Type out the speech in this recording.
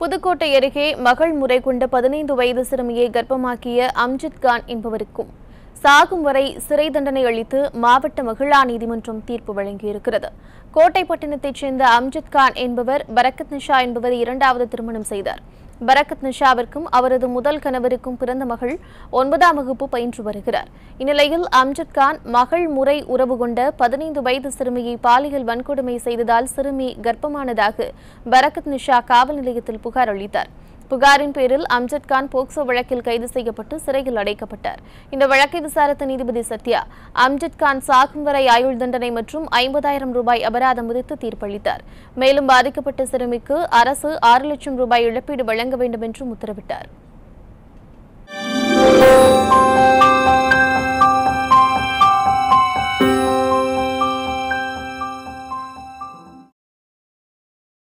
புதுக்கோட்டை அருகே மகள் முறை கொண்ட பதினைந்து வயது சிறுமியை கர்ப்பமாக்கிய அம்ஜித் கான் என்பவருக்கும் சாகும் வரை சிறை தண்டனை அளித்து மாவட்ட மகிழா நீதிமன்றம் தீர்ப்பு வழங்கியிருக்கிறது. கோட்டைப்பட்டினத்தைச் சேர்ந்த அம்ஜித் கான் என்பவர் பரக்கத் நிஷா என்பவர் இரண்டாவது திருமணம் செய்தார். பரக்கத் நிஷாவிற்கும் அவரது முதல் கணவருக்கும் பிறந்த மகள் ஒன்பதாம் வகுப்பு பயின்று வருகிறார். இந்நிலையில் அம்ஜத் கான் மகள் முறை உறவு கொண்ட பதினைந்து வயது சிறுமியை பாலியல் வன்கொடுமை செய்ததால் சிறுமி கர்ப்பமானதாக பரக்கத் நிஷா காவல் நிலையத்தில் புகார் அளித்தார். புகாரின் பேரில் அம்ஜத்கான் போக்சோ வழக்கில் கைது செய்யப்பட்டு சிறையில் அடைக்கப்பட்டார். இந்த வழக்கை விசாரித்த நீதிபதி சத்யா அம்ஜத்கான் சாகும் வரை ஆயுள் தண்டனை மற்றும் ஐம்பதாயிரம் ரூபாய் அபராதம் விதித்து தீர்ப்பளித்தார். மேலும் பாதிக்கப்பட்ட சிறுமிக்கு அரசு ஆறு லட்சம் ரூபாய் இழப்பீடு வழங்க வேண்டும் என்றும் உத்தரவிட்டார்.